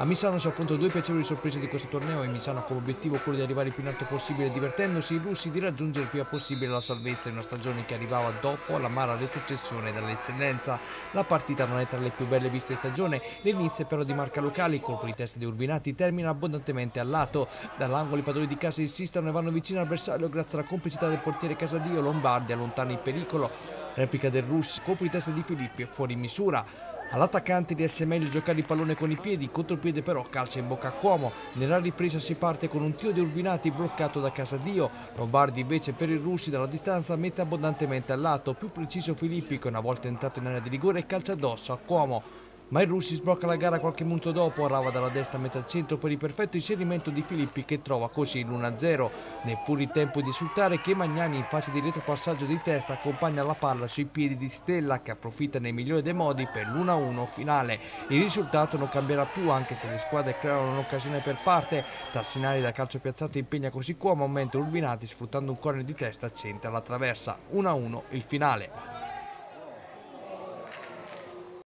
A Misano si affrontano due piacevoli sorprese di questo torneo e Misano ha come obiettivo quello di arrivare il più in alto possibile divertendosi i russi di raggiungere il prima possibile la salvezza in una stagione che arrivava dopo l'amara retrocessione dall'eccellenza. La partita non è tra le più belle viste stagione, l'inizio però di marca locale, il colpo di testa di Urbinati termina abbondantemente al lato. Dall'angolo i padroni di casa insistono e vanno vicino all'avversario grazie alla complicità del portiere Casadio, Lombardi allontana il pericolo. Replica del Russi, colpo di testa di Filippi fuori misura. All'attaccante riesce meglio giocare il pallone con i piedi, contropiede però calcia in bocca a Cuomo. Nella ripresa si parte con un tiro di Urbinati bloccato da Casadio. Lombardi invece per i russi dalla distanza mette abbondantemente al lato, più preciso Filippi che una volta entrato in area di rigore calcia addosso a Cuomo ma il Russi sblocca la gara qualche minuto dopo, Rava dalla destra mette al centro per il perfetto inserimento di Filippi che trova così l'1-0. Neppure il tempo di esultare che Magnani in fase di retropassaggio di testa accompagna la palla sui piedi di Stella che approfitta nel migliore dei modi per l'1-1 finale. Il risultato non cambierà più anche se le squadre creano un'occasione per parte. Tassinari da calcio piazzato impegna così Cuomo mentre Urbinati sfruttando un corner di testa centra la traversa. 1-1 il finale.